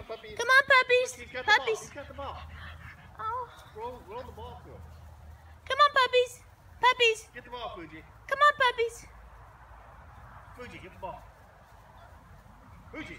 on, puppies. Come on, puppies. He's. Puppies. He's got the ball. Oh. Roll, roll the ball to him. Come on, puppies. Puppies. Get the ball, Fuji. Come on, puppies. Fuji, get the ball. Fuji.